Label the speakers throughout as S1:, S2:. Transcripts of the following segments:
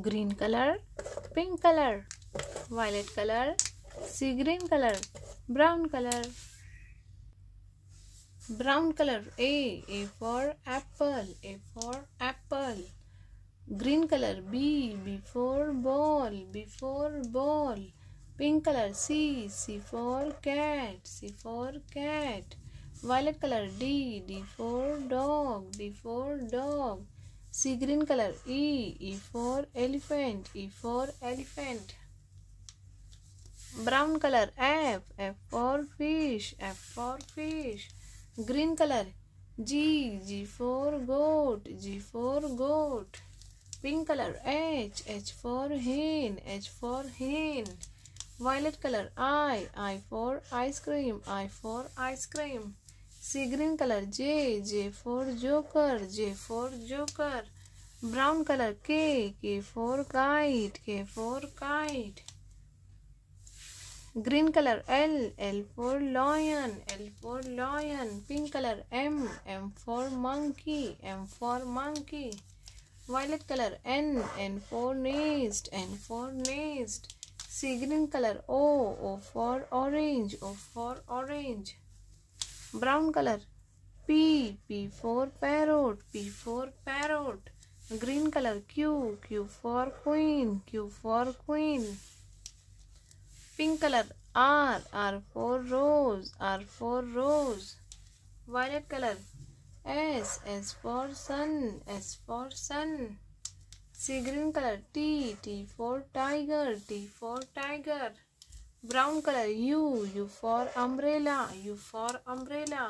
S1: green color, pink color, violet color, sea green color, brown color. Brown color, A for apple, A for apple. Green color, B for ball, B for ball. Pink color, C for cat, C for cat. Violet color, D for dog, D for dog. See, green color. E for elephant. E for elephant. Brown color. F. F for fish. F for fish. Green color. G. G for goat. G for goat. Pink color. H. H for hen. H for hen. Violet color. I for ice cream. I for ice cream. See green color, J, J for joker, J for joker. Brown color, K, K for kite, K for kite. Green color, L, L for lion, L for lion. Pink color, M, M for monkey, M for monkey. Violet color, N, N for nest, N for nest. Sea green color, O, O for orange, O for orange. brown color p p for parrot p for parrot green color q q for queen q for queen pink color r r for rose r for rose violet color s s for sun s for sun sea green color t t for tiger t for tiger brown color u u for umbrella u for umbrella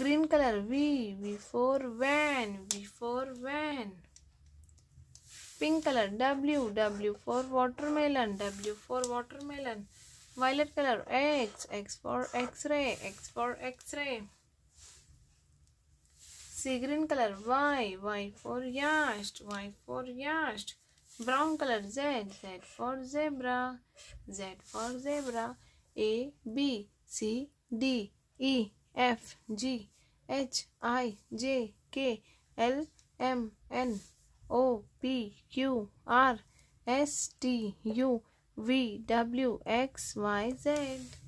S1: green color v v for van v for van pink color w w for watermelon w for watermelon violet color x x for x-ray x for x-ray sea green color y y for yacht y for yacht brown color z z for zebra z for zebra a b c d e f g h i j k l m n o p q r s t u v w x y z